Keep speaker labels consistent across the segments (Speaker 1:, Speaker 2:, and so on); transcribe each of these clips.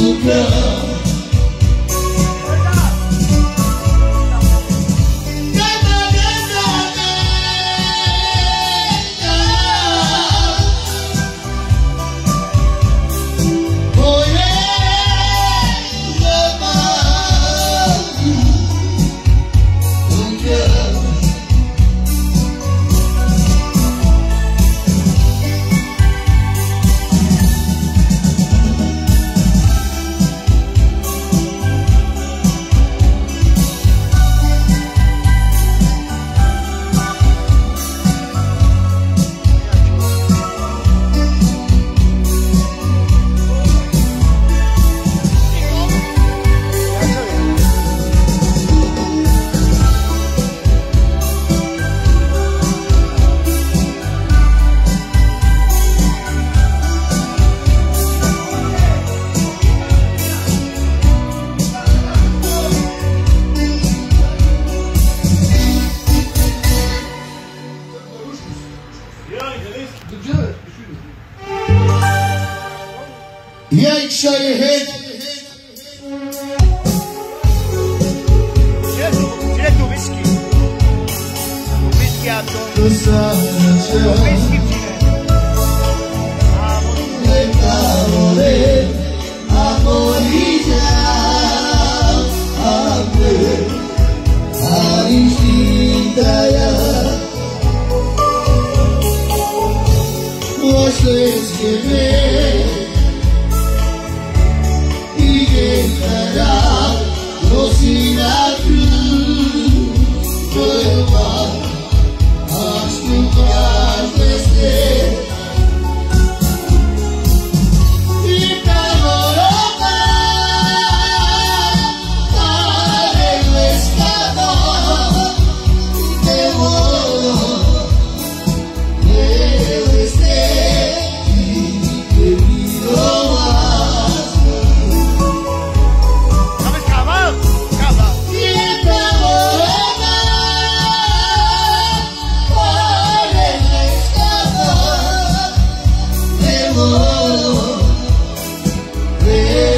Speaker 1: Lugar
Speaker 2: Yeah, show your head.
Speaker 1: whiskey. Whiskey, I Whisky. Whisky, Whisky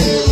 Speaker 2: you.